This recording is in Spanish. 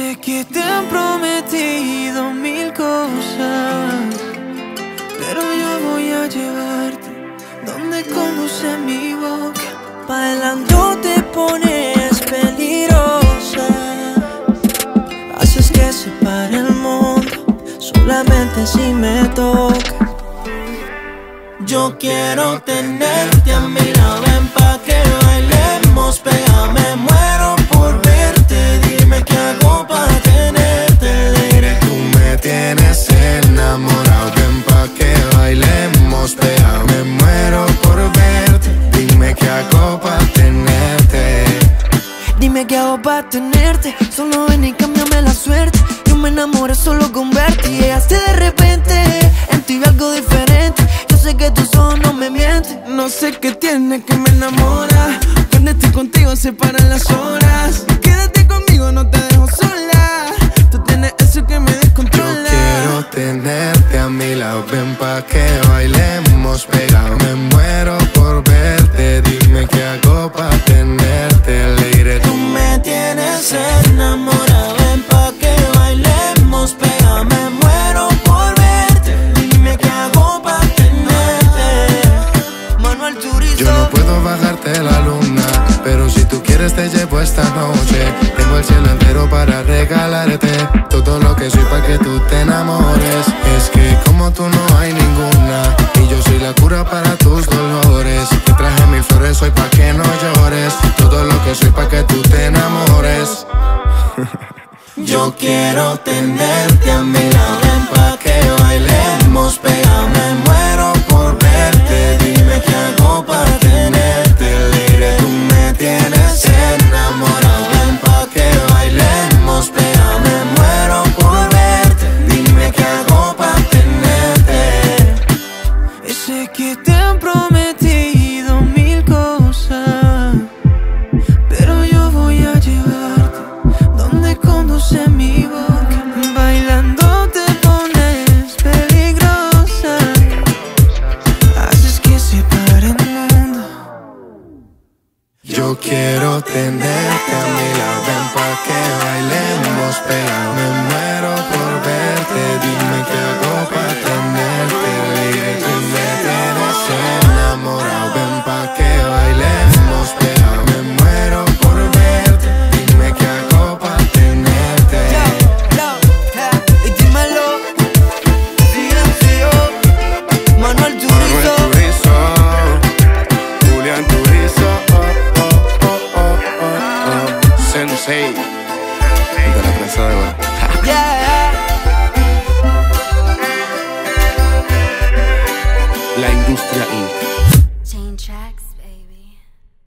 que te han prometido mil cosas, pero yo voy a llevarte donde conduce mi boca. Bailando te pones peligrosa, haces que se pare el mundo, solamente si me toca. Yo quiero tenerte a mi lado, ven pa' que bailemos, pégame, muero tenerte. Dime qué hago pa' tenerte, solo ven y cámbiame la suerte, yo me enamoré solo con verte y llegaste de repente, en ti vi algo diferente, yo sé que tus ojos no me mienten, no sé qué tiene que me enamora, cuando estoy contigo se paran las horas, quédate conmigo, no te dejo sola, tú tienes eso que me Yo descontrola. quiero tenerte a mi lado, ven pa' que bailemos, pega, me muero Bajarte la luna, pero si tú quieres te llevo esta noche. Tengo el cielo entero para regalarte todo lo que soy para que tú te enamores. Es que como tú no hay ninguna, y yo soy la cura para tus dolores. Te traje mil flores hoy pa' que no llores, todo lo que soy para que tú te enamores. Yo quiero tenerte a mi lado, ven pa' que bailemos, conduce mi boca. Bailando te pones peligrosa, haces que se pare el mundo. Yo quiero tenerte a mi lado, ven que bailemos, pega, me muero por verte, dime qué la prensa de oro. Yeah. La industria Inc.